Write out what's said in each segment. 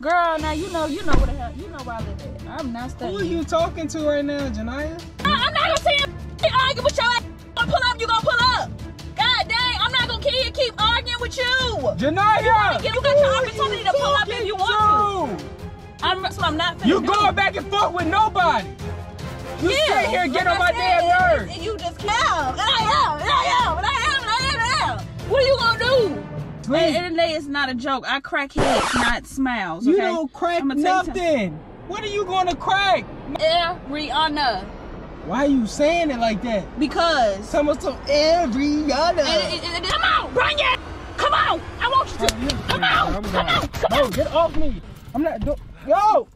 Girl, now you know, you know what the hell, you know where I live at. I'm not Who are you talking to right now, Janaya? I- I'm not gonna here and argue with your ass. You gonna pull up, you gonna pull up. God dang, I'm not gonna keep, keep arguing with you. Janaya! You got your opportunity to pull up if you want to. I'm, so I'm not You going back and forth with nobody. You Yeah, sit here and get like on my damn nerves. And you just can't. And I am, and I am, and I am, and I am, and I am. What are you gonna do? At the end of the day, it's not a joke. I crack heads, not smiles. You okay? don't crack I'ma tell you something. nothing. What are you gonna crack? Ariana. Why are you saying it like that? Because. Someone so every other. Come on, bring it. Come on. I want you to. Oh, come on. I'm Come on. Come No, on. get off me. I'm not. Do- Yo.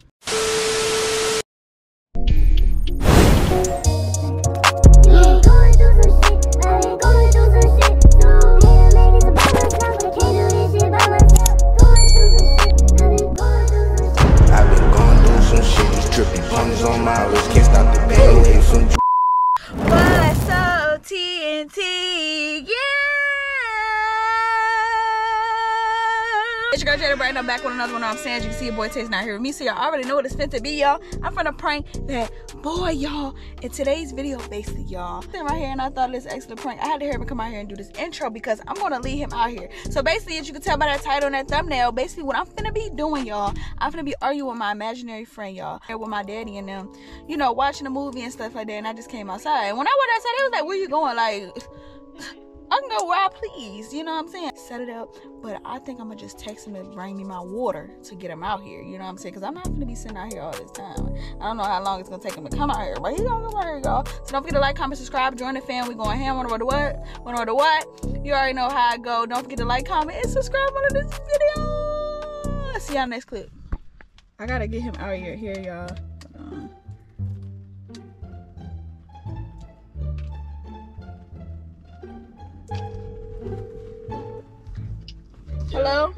I'm back with another one. I'm saying you can see your boy Tae's not here with me, so y'all already know what it's fit to be, y'all. I'm finna prank that boy, y'all. In today's video, basically, y'all, sitting right here and I thought this excellent prank. I had to hear him come out here and do this intro because I'm gonna lead him out here. So basically, as you can tell by that title and that thumbnail, basically what I'm finna be doing, y'all, I'm finna be arguing with my imaginary friend, y'all, with my daddy and them, you know, watching a movie and stuff like that. And I just came outside. And when I went outside, it was like, "Where you going?" Like. I can go where I please, you know what I'm saying? Set it up, but I think I'm gonna just text him to bring me my water to get him out here, you know what I'm saying? Because I'm not gonna be sitting out here all this time. I don't know how long it's gonna take him to come out here, but he's gonna come out here, y'all. So don't forget to like, comment, subscribe, join the fam. We going ham, wanna know what? Wanna know what? You already know how I go. Don't forget to like, comment, and subscribe under this video. See y'all next clip. I gotta get him out here, here, y'all. Hello?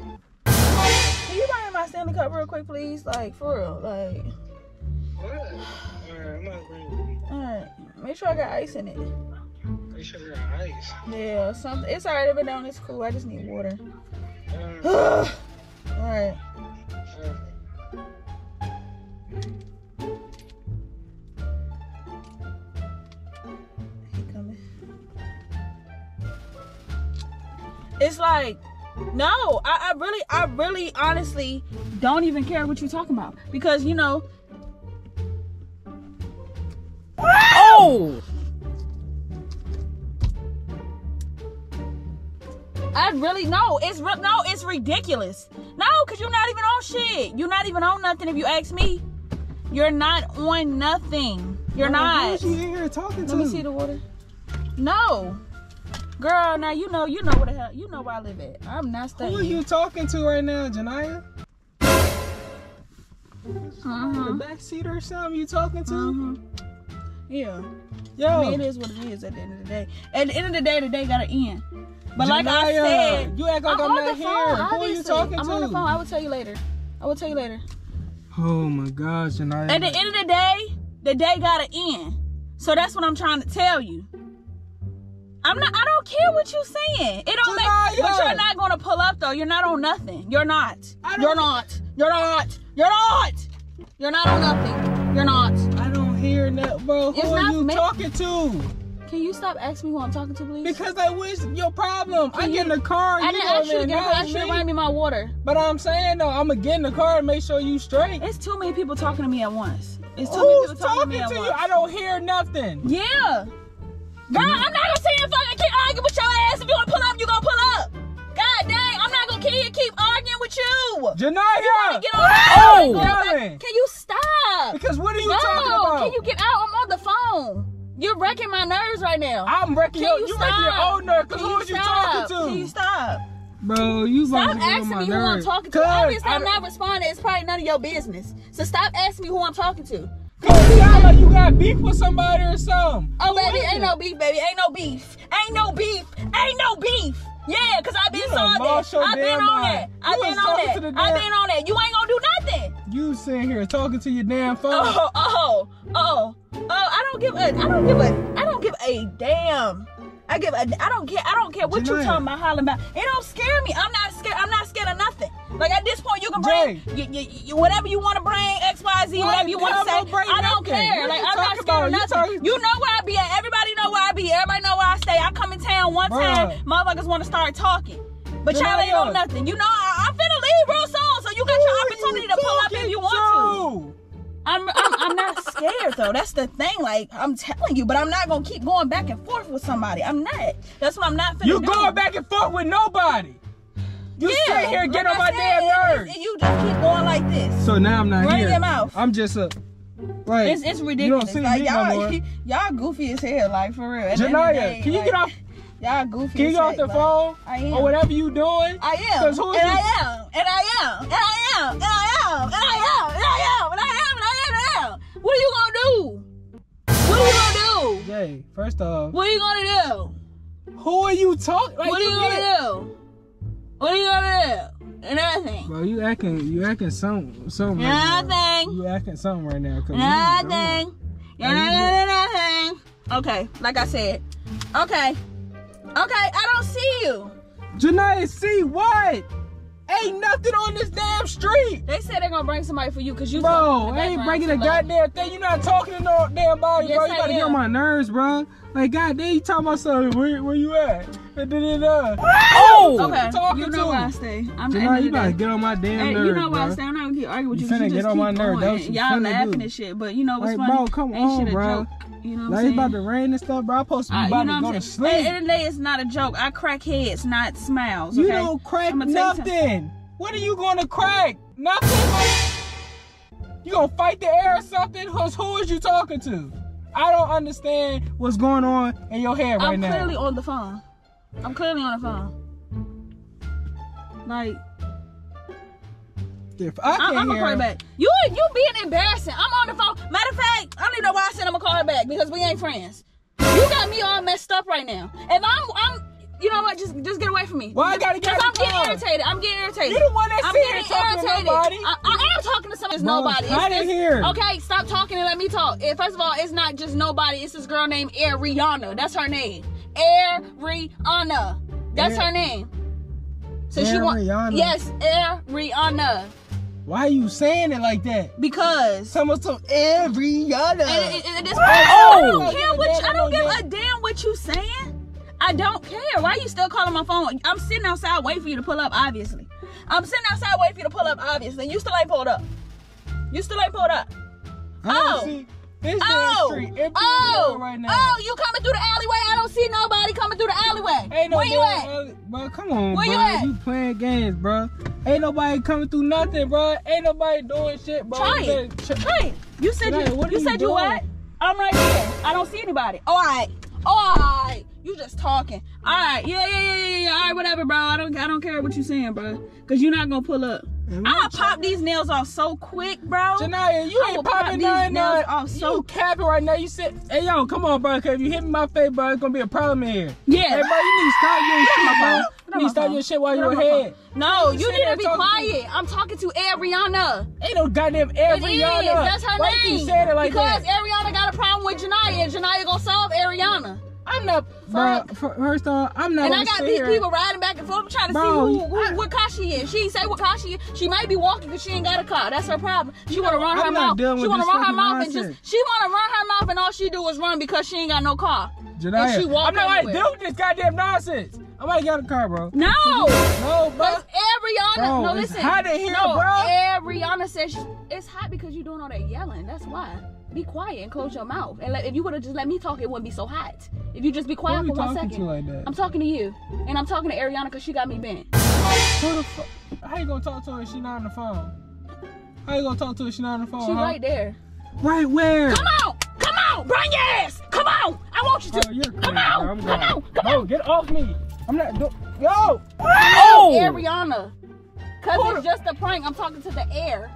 Can you buy my Stanley Cup real quick, please? Like, for real. Like, What? Alright, I'm not alright. Make sure I got ice in it. Make sure you got ice. Yeah, something. It's alright if it don't. It's cool. I just need water. Uh, alright. It's like, no, I, I really, I really, honestly don't even care what you're talking about because you know. Oh. I really no, it's re- no, it's ridiculous. No, cause you're not even on shit. You're not even on nothing. If you ask me, you're not on nothing. You're not. Who's you in here talking to? Let me see the water. No, girl. Now you know. You know where the hell. You know where I live at. I'm not staying. Who are you talking to right now, Janaya? Uh-huh. The back seat or something you talking to? Mhm. Yeah. Yo, I mean, it is what it is at the end of the day. At the end of the day, the day gotta end. But like I said, you act like I'm, on not here. phone. Who are you talking I'm to? on the phone. I will tell you later. I will tell you later. Oh my gosh, Janaya. At the end of the day, the day gotta end. So that's what I'm trying to tell you. I'm not. I don't care what you're saying. It don't make. But you're not gonna pull up though. You're not on nothing. You're not. You're not. You're not. You're not. You're not on nothing. You're not. I don't hear that, bro. Who It's are you me. talking to? Can you stop asking me who I'm talking to, please? Because I wish your problem. I Can get in the car. I didn't ask you to get and I asked ask you to me. my water. But I'm saying though, I'm gonna get in the car and make sure you straight. It's too many people talking to me at once. It's too Who's many people talking, talking to me at to you? once. I don't hear nothing. Yeah. Girl, I'm not gonna sit and fucking keep arguing with your ass. If you wanna pull up, you gonna pull up. God dang, I'm not gonna keep, keep arguing with you. Janaya! Get on Oh! back. Can you stop? Because what are you no, talking about? can you get out? I'm on the phone. You're wrecking my nerves right now. I'm wrecking Can your, you you stop? wrecking your own nerve. Cause Can who is you talking to? Can you stop? Bro, you Stop to asking me who I'm talking to. Obviously, I'm not responding. It's probably none of your business. So stop asking me who I'm talking to. Cause you got beef with somebody or something. Oh, baby, ain't no beef, baby. Ain't no beef. Ain't no beef. Ain't no beef. Yeah, because I've been You saw that. I've been on that. I've been on that. I've been on that. You ain't gonna do nothing. You sitting here talking to your damn phone. Oh, oh, oh, oh, oh! I don't give a. I don't give a. I don't give a damn. I give a. I don't care. I don't care what you talking about, hollering about. It don't scare me. I'm not scared. I'm not scared of nothing. Like at this point, you can bring whatever you want to bring, X, Y, Z, What? whatever you want to say. I don't nothing. care. What Like I'm not scared of about? You nothing. You know where I be at. Everybody know where I be. Everybody know where I stay. I come in town one Bruh. time, motherfuckers want to start talking. But y'all ain't on nothing. You know, I, I'm finna leave real soon, so you got your opportunity to pull up if you want to. I'm, I'm I'm not scared though. That's the thing. Like I'm telling you, but I'm not gonna keep going back and forth with somebody. I'm not. That's what I'm not finna You do. going back and forth with nobody. You yeah, sit here and get on my damn nerves. You just keep going like this. So now I'm not right here. your mouth. I'm just a. Right. it's, it's ridiculous. You don't see like, y'all, no y'all goofy as hell, like for real. Janaya, day, can like, you get off? Y'all goofy. Can you get off the like, phone? I am. Or whatever you doing. I am. And, you? I am. and I am. And I am. And I am. And I am. And I am. And I am. And I am. And I am. What are you gonna do? What are you gonna do? Jay, first off. What are you gonna do? Who are you talking? Like, what are you, you gonna do? What are you gonna do? Nothing. Bro, you acting, you acting something, something. Right now. Nothing. You acting something right now. Nothing. Are you Nothing. Okay, like I said. Okay. Okay, I don't see you. Janaya, see what? Ain't nothing on this damn street. They said they're gonna bring somebody for you because you Bro, I ain't bringing a goddamn thing. You're not talking to no damn body, Yes, bro. You gotta get on my nerves, bro. Like, goddamn, you talking about something. Where, where you at? Oh! Okay, you know to? where I stay. I'm Janaya, you about to get on my damn Hey, nerves, you know why I stay. I'm not keep arguing with You you. finna You get on my nerves. going. You Y'all laughing do. and shit, but you know what's Like, funny? bro, come Ain't on, shit a bro. joke. You know what Like, I'm it's about to rain and stuff, bro. I'm supposed to be Uh, about you know to go to sleep. At the end of the day, it's not a joke. I crack heads, not smiles. You don't crack I'ma tell you something. nothing. What are you gonna crack? Nothing. You gonna fight the air or something? Who's who is you talking to? I don't understand what's going on in your head right I'm now. clearly on the phone. I'm clearly on the phone. Like If I I, can't I'm gonna call you back. You you being embarrassing. I'm on the phone. Matter of fact, I don't even know why I said I'm gonna call her back because we ain't friends. You got me all messed up right now. If I'm I'm you know what? Just just get away from me. Why I gotta get Because I'm getting car? irritated. I'm getting irritated. You the one that I'm here getting talking to irritated. nobody. I, I am talking to somebody. It's Bro, nobody. It's I didn't hear. Okay, stop talking and let me talk. Eh, First of all, it's not just nobody. It's this girl named Ariana. That's her name. Ariana. That's Air- her name. So she want Ariana? yes, Ariana. Why are you saying it like that? Because Someone some every other. and, and, and this Oh! I don't oh! care Oh! what you, I don't give a damn what you saying. I don't care. Why are you still calling my phone? I'm sitting outside waiting for you to pull up. Obviously, I'm sitting outside waiting for you to pull up. Obviously, you still ain't pulled up. You still ain't pulled up. Oh. see Oh, street empty oh, right now. oh! You coming through the alleyway? I don't see nobody coming through the alleyway. Ain't no Where you at? alley- Bro, come on, Where bro. you at? You playing games, bro. Ain't nobody coming through nothing, bro. Ain't nobody doing shit, bro. Try You it. better Try it. You said you. what you you said you doing? what? I'm right here. I don't see anybody. All right. All right. You just talking. All right. Yeah, yeah, yeah, yeah, yeah. All right, whatever, bro. I don't, I don't care what you're saying, bro. Cause you're not gonna pull up. Man, I'll pop these nails off so quick, bro. Janaya, you I will ain't pop popping these nothing. nails off so you capping right now. You said, hey, yo, come on, bro. Cause if you hit me in my face, bro, it's gonna be a problem in here. Yeah. Hey, bro, you need to stop your Get shit, off bro. You need to stop your shit while you're off ahead. No, You you need to be talking to- quiet. I'm talking to Ariana. Ain't no goddamn every It is. y'all That's her Why name. you keep saying it like because that? Ariana got a problem with Janaya, and Janaya gonna solve Ariana. I'm not. Fuck. f- First off, I'm not. And I got these here- people riding back and forth. I'm trying to Bro, see who, who I- what car she is. She say what car she is. She might be walking because she ain't got a car. That's her problem. She want to run her mouth. She want to run her mouth and just she want to run her mouth and all she do is run because she ain't got no car. Janaya, And she walk I'm not like deal with this goddamn nonsense. I'm about to get out of the car, bro. No. No, bro. But Ariana, Bro, no, it's listen. hot in here, no, bro. Ariana says she, it's hot because you're doing all that yelling. That's why. Be quiet and close your mouth. And let, if you would have just let me talk, it wouldn't be so hot. If you just be quiet for one talking to like that? I'm talking to you, and I'm talking to Ariana because she got me bent. Who the fuck? How you gonna talk to her if she not on the phone? How you gonna talk to her if she not on the phone? She huh? right there. Right where? Come on, come on, bring your ass. Come on, I want you to. Bro, you're crazy, come on, come on, come on. get off me. I'm not do- Yo! Oh! oh, Ariana. Cause Hold it's on. just a prank. I'm talking to the air.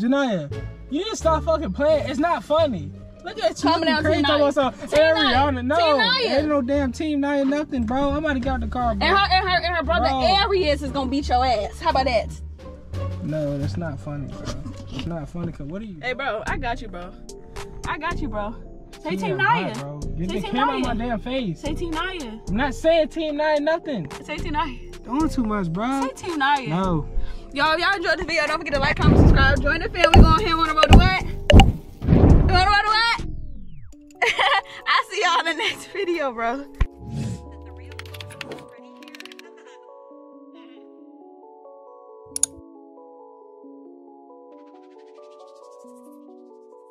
Janaya, you need to stop fucking playing. It's not funny. Look at you Coming looking out crazy Team talking about some Ariana. No, Team Nyah. ain't no damn team Nyah nothing, bro. I'm about to get out the car, bro. And her and her and her brother Bro. Arius is gonna beat your ass. How about that? No, that's not funny, bro. It's not funny, cause what are you? Hey, bro, I got you, bro. I got you, bro. Say Team Nyah. bro. Get Say the Team camera on my damn face. Say Team Nyah. I'm not saying team Nyah nothing. Say Team Nyah. Doing too much, bro. Say Team Nyah. No. Y'all, if y'all enjoyed the video, don't forget to like, comment, subscribe, join the family. We going here on the road to what? You on the road to what? I see y'all in the next video, bro.